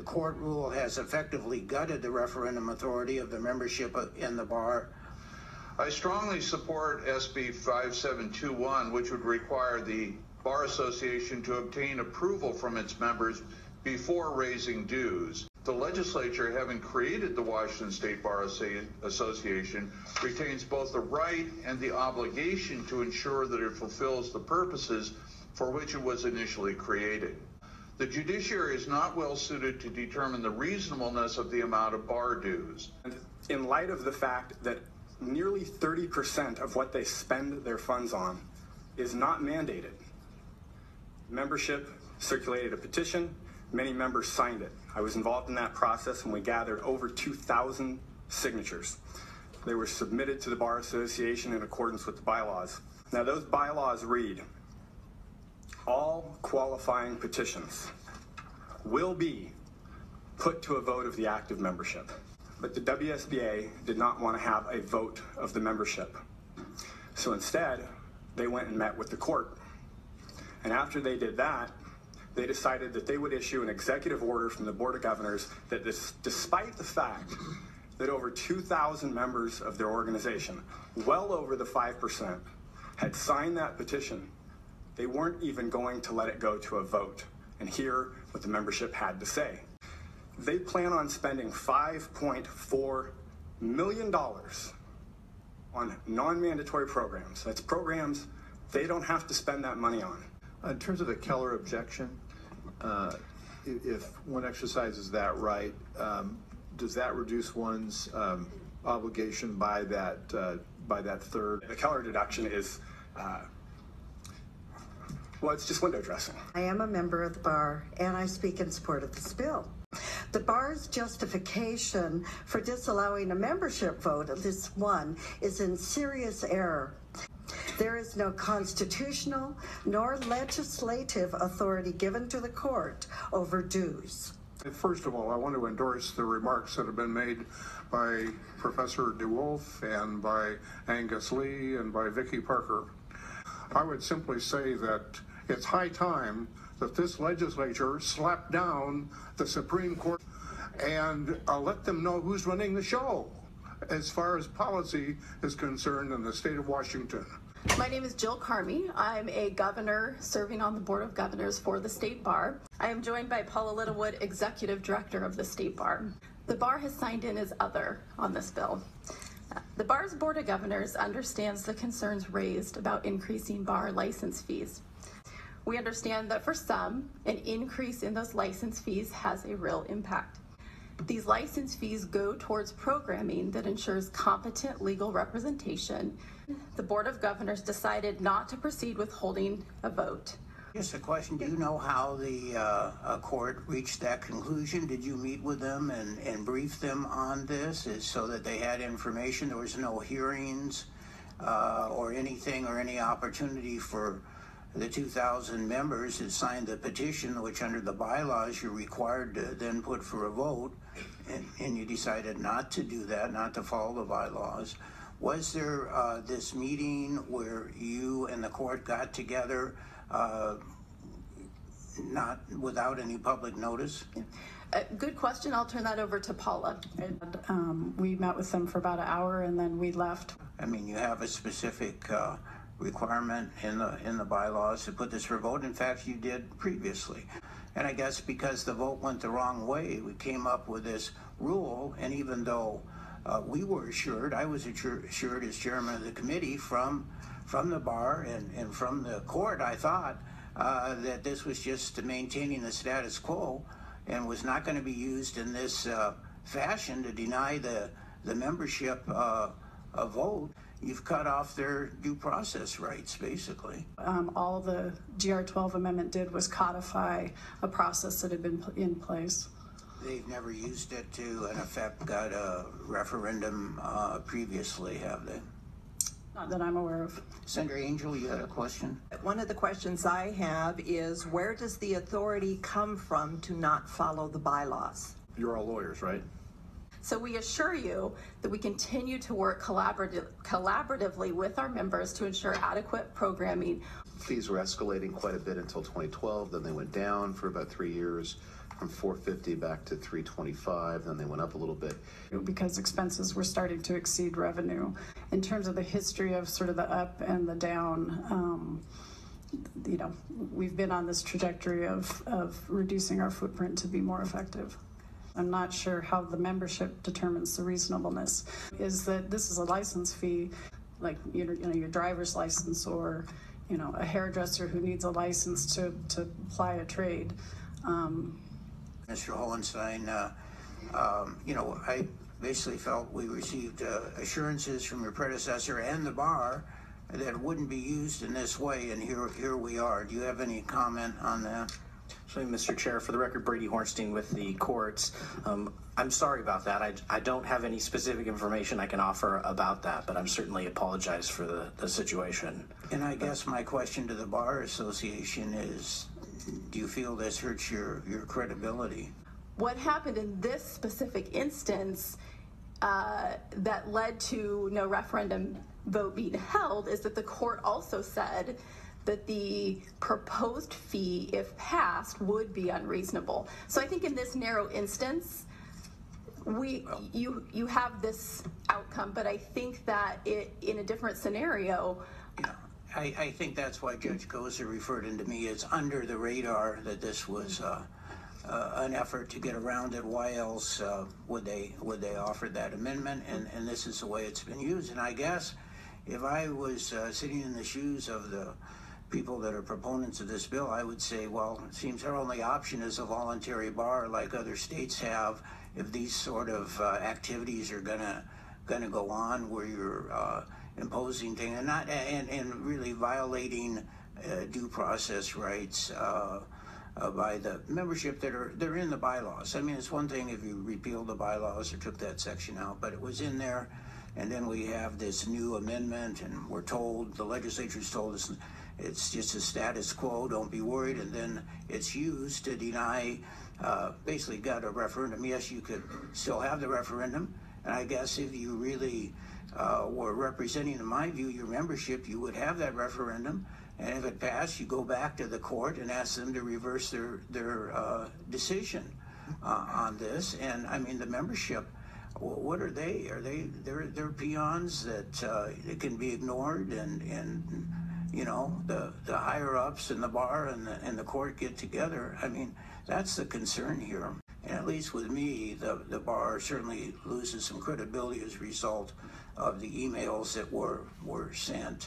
The court rule has effectively gutted the referendum authority of the membership in the bar. I strongly support SB 5721, which would require the Bar Association to obtain approval from its members before raising dues. The legislature, having created the Washington State Bar Association, retains both the right and the obligation to ensure that it fulfills the purposes for which it was initially created. The judiciary is not well suited to determine the reasonableness of the amount of bar dues. In light of the fact that nearly 30% of what they spend their funds on is not mandated, membership circulated a petition. Many members signed it. I was involved in that process and we gathered over 2,000 signatures. They were submitted to the Bar Association in accordance with the bylaws. Now, those bylaws read all qualifying petitions will be put to a vote of the active membership. But the WSBA did not want to have a vote of the membership. So instead, they went and met with the court. And after they did that, they decided that they would issue an executive order from the Board of Governors that, this, despite the fact that over 2,000 members of their organization, well over the 5%, had signed that petition they weren't even going to let it go to a vote and hear what the membership had to say. They plan on spending $5.4 million on non mandatory programs. That's programs they don't have to spend that money on. In terms of the Keller objection, uh, if one exercises that right, um, does that reduce one's um, obligation by that uh, by that third? The Keller deduction is uh, well, it's just window dressing. I am a member of the bar and I speak in support of this bill. The bar's justification for disallowing a membership vote, at this one, is in serious error. There is no constitutional nor legislative authority given to the court over dues. First of all, I want to endorse the remarks that have been made by Professor DeWolf and by Angus Lee and by Vicki Parker. I would simply say that it's high time that this legislature slap down the Supreme Court and uh, let them know who's running the show as far as policy is concerned in the state of Washington. My name is Jill Karmy. I'm a governor serving on the Board of Governors for the State Bar. I am joined by Paula Littlewood, Executive Director of the State Bar. The Bar has signed in as other on this bill. The Bar's Board of Governors understands the concerns raised about increasing bar license fees. We understand that for some, an increase in those license fees has a real impact. These license fees go towards programming that ensures competent legal representation. The Board of Governors decided not to proceed with holding a vote. Just a question. Do you know how the uh, court reached that conclusion? Did you meet with them and, and brief them on this Is so that they had information? There was no hearings uh, or anything or any opportunity for the 2,000 members that signed the petition, which under the bylaws you're required to then put for a vote, and, and you decided not to do that, not to follow the bylaws. Was there uh, this meeting where you and the court got together, uh, not without any public notice? Uh, good question. I'll turn that over to Paula. And, um, we met with them for about an hour and then we left. I mean, you have a specific uh, requirement in the in the bylaws to put this for vote. In fact, you did previously. And I guess because the vote went the wrong way, we came up with this rule. And even though uh, we were assured, I was assured as chairman of the committee from from the bar and, and from the court, I thought uh, that this was just maintaining the status quo and was not going to be used in this uh, fashion to deny the the membership uh, a vote you've cut off their due process rights, basically. Um, all the GR 12 amendment did was codify a process that had been in place. They've never used it to, in effect, got a referendum uh, previously, have they? Not that I'm aware of. Senator Angel, you had a question? One of the questions I have is where does the authority come from to not follow the bylaws? You're all lawyers, right? So we assure you that we continue to work collaborative, collaboratively with our members to ensure adequate programming. Fees were escalating quite a bit until 2012, then they went down for about three years. from 450 back to 325, then they went up a little bit. because expenses were starting to exceed revenue. In terms of the history of sort of the up and the down, um, you know, we've been on this trajectory of, of reducing our footprint to be more effective. I'm not sure how the membership determines the reasonableness. Is that this is a license fee, like your, you know, your driver's license or, you know, a hairdresser who needs a license to, to ply a trade. Um, Mr. Horenstein, uh, um, you know, I basically felt we received uh, assurances from your predecessor and the bar that it wouldn't be used in this way, and here, here we are. Do you have any comment on that? So, Mr. Chair, for the record, Brady Horenstein with the courts. Um, I'm sorry about that. I, I don't have any specific information I can offer about that, but I'm certainly apologize for the, the situation. And I guess my question to the Bar Association is, do you feel this hurts your, your credibility? What happened in this specific instance uh, that led to no referendum vote being held is that the court also said that the proposed fee, if passed, would be unreasonable. So I think in this narrow instance, we you you have this outcome, but I think that it in a different scenario. Yeah, I, I think that's why Judge Gozer referred into me as under the radar that this was uh, uh, an effort to get around it. Why else uh, would they would they offer that amendment? And and this is the way it's been used. And I guess if I was uh, sitting in the shoes of the people that are proponents of this bill, I would say, well, it seems our only option is a voluntary bar like other states have. If these sort of uh, activities are gonna gonna go on, where you're uh, imposing things and not and, and really violating uh, due process rights. Uh, uh, by the membership that are they're in the bylaws. I mean, it's one thing if you repealed the bylaws or took that section out, but it was in there. And then we have this new amendment, and we're told the legislature's told us it's just a status quo. Don't be worried. And then it's used to deny. Uh, basically, got a referendum. Yes, you could still have the referendum, and I guess if you really uh, were representing, in my view, your membership, you would have that referendum. And if it passed, you go back to the court and ask them to reverse their their uh, decision uh, on this. And I mean, the membership, what are they? Are they they're they're peons that uh, can be ignored and and you know the the higher ups in the bar and the and the court get together. I mean, that's the concern here. And at least with me, the the bar certainly loses some credibility as a result of the emails that were were sent.